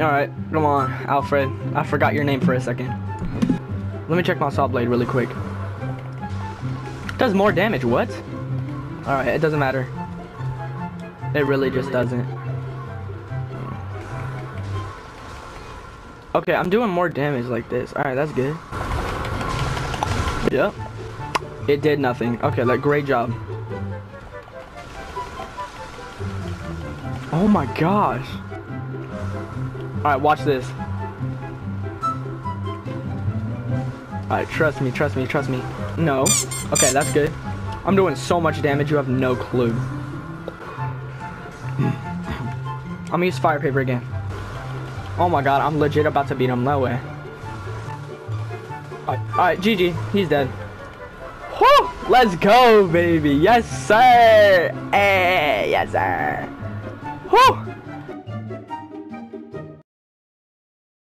Alright, come on, Alfred. I forgot your name for a second. Let me check my saw blade really quick. Does more damage, what? Alright, it doesn't matter. It really just doesn't. Okay, I'm doing more damage like this. Alright, that's good. Yep. It did nothing. Okay, like, great job. Oh my gosh. Alright, watch this. Alright, trust me, trust me, trust me. No. Okay, that's good. I'm doing so much damage, you have no clue. I'm gonna use fire paper again. Oh my god, I'm legit about to beat him. No way. Alright, alright, GG. He's dead. Whew! Let's go, baby. Yes, sir. Hey, yes, sir. Whew!